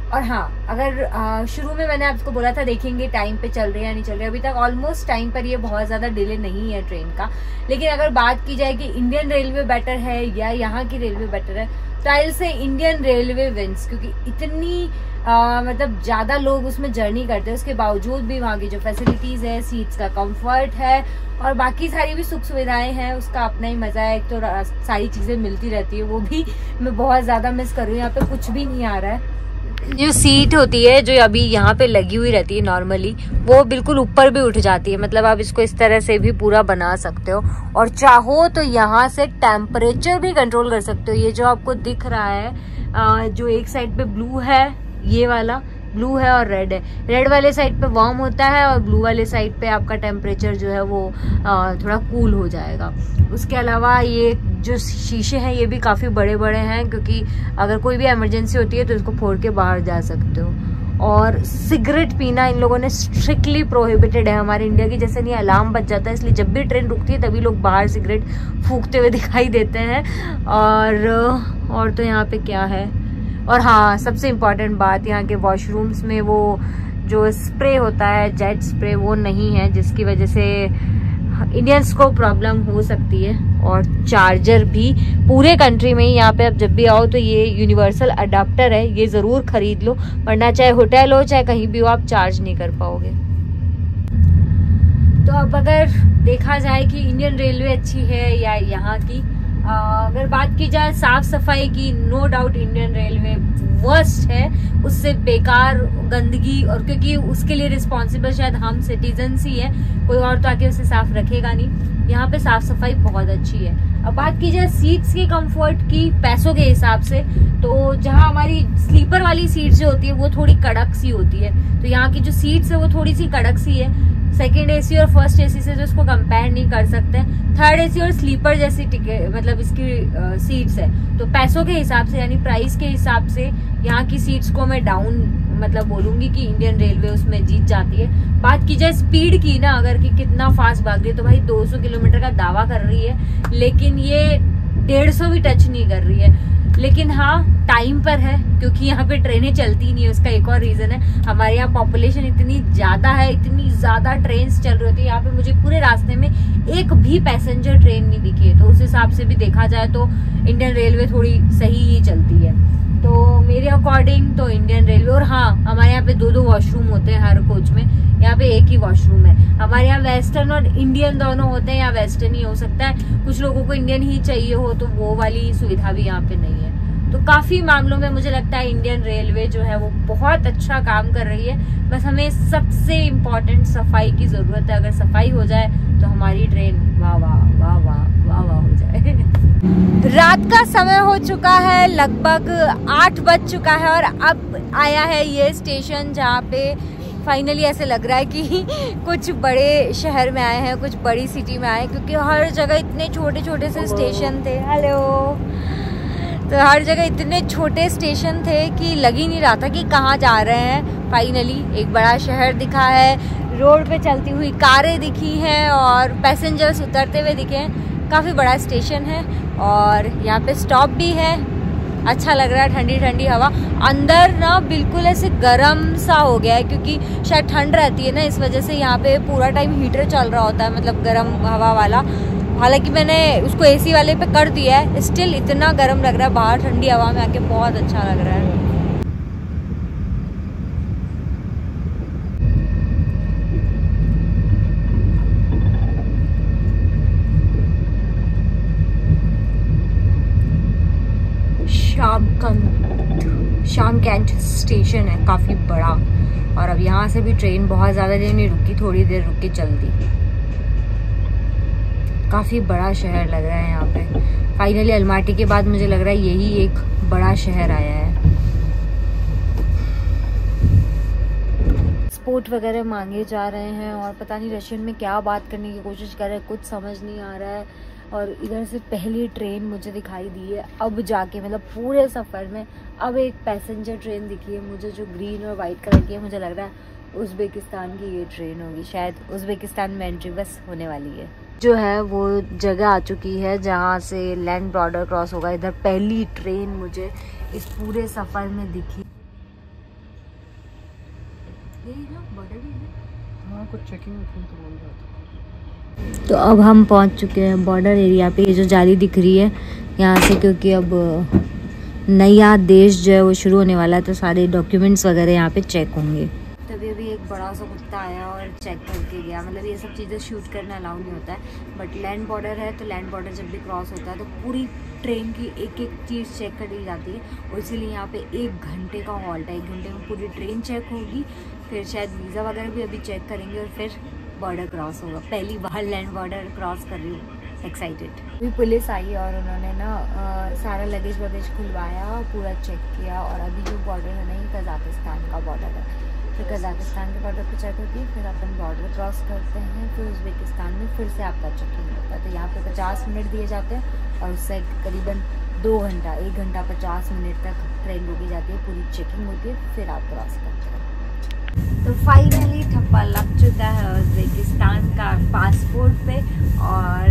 और हाँ अगर शुरू में मैंने आपको बोला था, देखेंगे टाइम पे चल रहे या नहीं चल रहे अभी तक ऑलमोस्ट टाइम पर ये बहुत ज़्यादा डिले नहीं है ट्रेन का। लेकिन अगर बात की जाए कि इंडियन रेलवे बेटर है या यहाँ की रेलवे बेटर है आई से इंडियन रेलवे विंस क्योंकि इतनी आ, मतलब ज़्यादा लोग उसमें जर्नी करते हैं उसके बावजूद भी वहाँ की जो फैसिलिटीज़ है सीट्स का कंफर्ट है और बाकी सारी भी सुख सुविधाएँ हैं उसका अपना ही मज़ा है एक तो सारी चीज़ें मिलती रहती है वो भी मैं बहुत ज़्यादा मिस कर रही हूँ यहाँ पर कुछ भी नहीं आ रहा है। जो सीट होती है, जो अभी यहाँ पे लगी हुई रहती है नॉर्मली वो बिल्कुल ऊपर भी उठ जाती है। मतलब आप इसको इस तरह से भी पूरा बना सकते हो। और चाहो तो यहाँ से टेम्परेचर भी कंट्रोल कर सकते हो। ये जो आपको दिख रहा है जो एक साइड पे ब्लू है, ये वाला ब्लू है और रेड है। रेड वाले साइड पे वार्म होता है और ब्लू वाले साइड पे आपका टेम्परेचर जो है वो थोड़ा कूल हो जाएगा। उसके अलावा ये जो शीशे हैं, ये भी काफ़ी बड़े बड़े हैं, क्योंकि अगर कोई भी इमरजेंसी होती है तो इसको फोड़ के बाहर जा सकते हो। और सिगरेट पीना इन लोगों ने स्ट्रिक्टली प्रोहिबिटेड है हमारे इंडिया की। जैसे नहीं अलार्म बच जाता है, इसलिए जब भी ट्रेन रुकती है, तभी लोग बाहर सिगरेट फूकते हुए दिखाई देते हैं। और और तो यहाँ पे क्या है? और हाँ सबसे इंपॉर्टेंट बात यहाँ के वॉशरूम्स में वो जो स्प्रे होता है जेट स्प्रे वो नहीं है, जिसकी वजह से इंडियंस को प्रॉब्लम हो सकती है और चार्जर भी पूरे कंट्री में ही, यहाँ पे अब जब भी आओ तो ये यूनिवर्सल अडाप्टर है, ये ज़रूर खरीद लो, वरना चाहे होटल हो, चाहे कहीं भी हो, आप चार्ज नहीं कर पाओगे। तो अब अगर देखा जाए कि इंडियन रेलवे अच्छी है या यहाँ की अगर बात की जाए, साफ़ सफ़ाई की no doubt Indian railway worst है। उससे बेकार गंदगी और क्योंकि उसके लिए रिस्पॉन्सिबल शायद हम सिटीजन ही है। कोई और तो आके उसे साफ़ रखेगा नहीं। यहाँ पे साफ़ सफ़ाई बहुत अच्छी है। अब बात की जाए सीट्स के कंफर्ट की, पैसों के हिसाब से तो जहाँ हमारी स्लीपर वाली सीट जो होती है, वो थोड़ी कड़क सी होती है। तो यहाँ की जो सीट्स है, वो थोड़ी सी कड़क सी है। सेकेंड एसी और फ़र्स्ट एसी से जो उसको कंपेयर नहीं कर सकते थर्ड एसी और स्लीपर जैसी टिकट मतलब इसकी सीट्स है। तो पैसों के हिसाब से, यानी प्राइस के हिसाब से, यहाँ की सीट्स को मैं डाउन मतलब बोलूँगी कि इंडियन रेलवे उसमें जीत जाती है। बात की जाए स्पीड की ना, अगर कि कितना फास्ट भाग रही है तो भाई 200 किलोमीटर का दावा कर रही है, लेकिन ये 150 भी टच नहीं कर रही है। लेकिन हाँ टाइम पर है, क्योंकि यहाँ पे ट्रेनें चलती नहीं है, उसका एक और रीजन है। हमारे यहाँ पॉपुलेशन इतनी ज़्यादा है, इतनी ज़्यादा ट्रेन चल रही होती है, यहाँ पे मुझे पूरे रास्ते में एक भी पैसेंजर ट्रेन नहीं दिखी है। तो उस हिसाब से भी देखा जाए तो इंडियन रेलवे थोड़ी सही ही चलती है। तो मेरे अकॉर्डिंग तो इंडियन रेलवे और हाँ हमारे यहाँ पे दो दो वॉशरूम होते हैं हर कोच में। यहाँ पे एक ही वॉशरूम है। हमारे यहाँ वेस्टर्न और इंडियन दोनों होते हैं, या वेस्टर्न ही हो सकता है। कुछ लोगों को इंडियन ही चाहिए हो तो वो वाली सुविधा भी यहाँ पे नहीं है। तो काफ़ी मामलों में मुझे लगता है इंडियन रेलवे जो है, वो बहुत अच्छा काम कर रही है। बस हमें सबसे इम्पोर्टेंट सफ़ाई की ज़रूरत है। अगर सफ़ाई हो जाए तो हमारी ट्रेन वाह वाह वाह वाह वाह वाह हो जाए। रात का समय हो चुका है, लगभग आठ बज चुका है और अब आया है ये स्टेशन जहाँ पे फाइनली ऐसे लग रहा है कि कुछ बड़े शहर में आए हैं, कुछ बड़ी सिटी में आए क्योंकि हर जगह इतने छोटे छोटे से स्टेशन थे। हेलो तो हर जगह इतने छोटे स्टेशन थे कि लग ही नहीं रहा था कि कहाँ जा रहे हैं। फाइनली एक बड़ा शहर दिखा है, रोड पे चलती हुई कारें दिखी हैं और पैसेंजर्स उतरते हुए दिखे हैं। काफ़ी बड़ा स्टेशन है। और यहाँ पे स्टॉप भी है। अच्छा लग रहा है ठंडी ठंडी हवा। अंदर ना बिल्कुल ऐसे गर्म सा हो गया है, क्योंकि शायद ठंड रहती है ना, इस वजह से यहाँ पे पूरा टाइम हीटर चल रहा होता है मतलब गर्म हवा वाला। हालाँकि मैंने उसको एसी वाले पे कर दिया है स्टिल इतना गर्म लग रहा है, बाहर ठंडी हवा में आके बहुत अच्छा लग रहा है शाम शाम कैंट स्टेशन है, काफ़ी बड़ा। और अब यहाँ से भी ट्रेन बहुत ज़्यादा देर नहीं रुकी, थोड़ी देर रुक के चल दी काफ़ी बड़ा शहर लग रहा है यहाँ पे। फाइनली अलमाटी के बाद मुझे लग रहा है यही एक बड़ा शहर आया है। स्पोर्ट वगैरह मांगे जा रहे हैं और पता नहीं रशियन में क्या बात करने की कोशिश कर रहे हैं, कुछ समझ नहीं आ रहा है। और इधर से पहली ट्रेन मुझे दिखाई दी है। अब जाके मतलब पूरे सफ़र में, अब एक पैसेंजर ट्रेन दिखी है मुझे जो ग्रीन और वाइट कलर की है। मुझे लग रहा है उज़्बेकिस्तान की ये ट्रेन होगी। शायद उज़्बेकिस्तान में एंट्री बस होने वाली है। जो है, वो जगह आ चुकी है जहाँ से लैंड बॉर्डर क्रॉस होगा। इधर पहली ट्रेन मुझे इस पूरे सफ़र में दिखी। हाँ? कुछ चेकिंग तो बोल रहा था। तो अब हम पहुँच चुके हैं बॉर्डर एरिया पे। ये जो जाली दिख रही है, यहाँ से क्योंकि अब नया देश जो है वो शुरू होने वाला है तो सारे डॉक्यूमेंट्स वगैरह यहाँ पे चेक होंगे। तभी अभी एक बड़ा सा कुत्ता आया और चेक करके गया। मतलब ये सब चीज़ें शूट करना अलाउ नहीं होता है। बट लैंड बॉर्डर है तो लैंड बॉर्डर जब भी क्रॉस होता है तो पूरी ट्रेन की एक एक चीज़ चेक कर ली जाती है। और इसीलिए यहाँ पे एक घंटे का हॉल्ट है। एक घंटे में पूरी ट्रेन चेक होगी, फिर शायद वीज़ा वगैरह भी अभी चेक करेंगे और फिर बॉर्डर क्रॉस होगा। पहली बार लैंड बॉर्डर क्रॉस कर रही हूँ। एक्साइटेड अभी पुलिस आई और उन्होंने ना सारा लगेज वगेज खुलवाया, पूरा चेक किया और अभी जो बॉर्डर है ना, ये कज़ाकिस्तान का बॉर्डर है। फिर कज़ाकिस्तान के बॉर्डर पर चेक होती है, फिर अपन बॉर्डर क्रॉस करते हैं, फिर उज़्बेकिस्तान में फिर से आपका चेकिंग होता है। तो यहाँ पे पचास मिनट दिए जाते हैं और उससे करीबन दो घंटा, एक घंटा पचास मिनट तक ट्रेन रोकी जाती है, पूरी चेकिंग होती है, फिर आप क्रॉस करते हैं। तो फाइनली ठप्पा लग चुका है उज्बेकिस्तान का पासपोर्ट पे और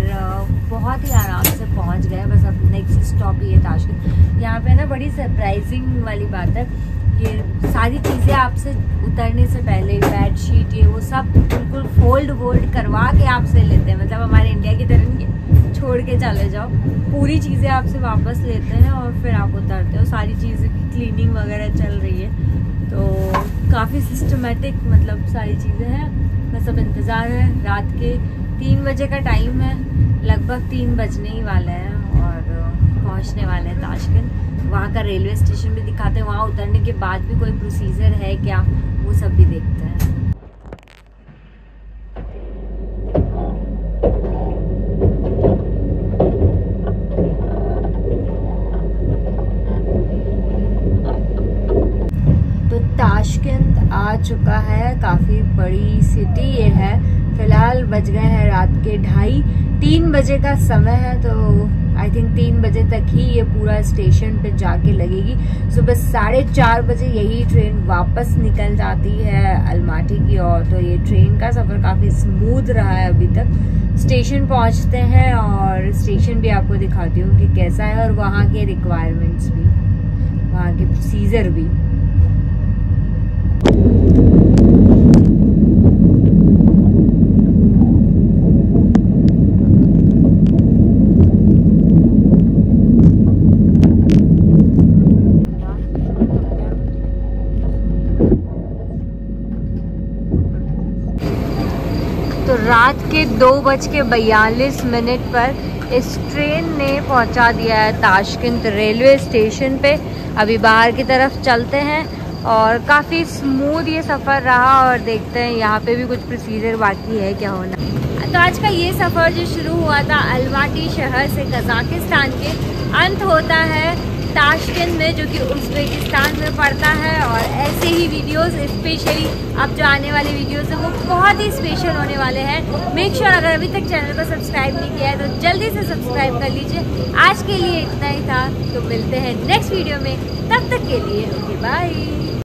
बहुत ही आराम से पहुँच गए बस अब नेक्स्ट स्टॉप ही है ताशकंद यहाँ पे ना बड़ी सरप्राइजिंग वाली बात है। ये सारी चीज़ें आपसे उतरने से पहले बेड शीट ये वो सब बिल्कुल फोल्ड वोल्ड करवा के आपसे लेते हैं। मतलब हमारे इंडिया की तरह नहीं छोड़ के चले जाओ। पूरी चीज़ें आपसे वापस लेते हैं और फिर आप उतरते हो। सारी चीज़ें की क्लीनिंग वगैरह चल रही है। तो काफ़ी सिस्टमेटिक मतलब सारी चीज़ें हैं। बस अब इंतज़ार है। रात के तीन बजे का टाइम है। लगभग तीन बजने ही वाला है और पहुँचने वाले हैं ताशकंद वहाँ का रेलवे स्टेशन भी दिखाते हैं। वहाँ उतरने के बाद भी कोई प्रोसीजर है क्या? वो सब भी देखते हैं तो ताशकंद आ चुका है। काफ़ी बड़ी सिटी ये है। फ़िलहाल बज गए हैं रात के ढाई। तीन बजे का समय है तो आई थिंक तीन बजे तक ही ये पूरा स्टेशन पे जाके लगेगी। सुबह साढ़े चार बजे यही ट्रेन वापस निकल जाती है अलमाटी की ओर। तो ये ट्रेन का सफ़र काफ़ी स्मूथ रहा है अभी तक। स्टेशन पहुँचते हैं और स्टेशन भी आपको दिखाती हूँ कि कैसा है और वहाँ के रिक्वायरमेंट्स भी, वहाँ के प्रोसीजर भी। तो रात के दो बज के बयालीस मिनट पर इस ट्रेन ने पहुँचा दिया है ताशकंद रेलवे स्टेशन पे। अभी बाहर की तरफ़ चलते हैं। और काफ़ी स्मूथ ये सफ़र रहा और देखते हैं यहाँ पे भी कुछ प्रोसीजर बाकी है क्या होना। तो आज का ये सफ़र जो शुरू हुआ था अलवाटी शहर से कजाकिस्तान के, अंत होता है ताशकंद में जो कि उज़्बेकिस्तान में पड़ता है और ऐसे ही वीडियोस स्पेशली अब जो आने वाले वीडियोस हैं, वो बहुत ही स्पेशल होने वाले हैं। मेक श्योर अगर अभी तक चैनल को सब्सक्राइब नहीं किया है तो जल्दी से सब्सक्राइब कर लीजिए। आज के लिए इतना ही था तो मिलते हैं नेक्स्ट वीडियो में। तब तक के लिए ओके बाय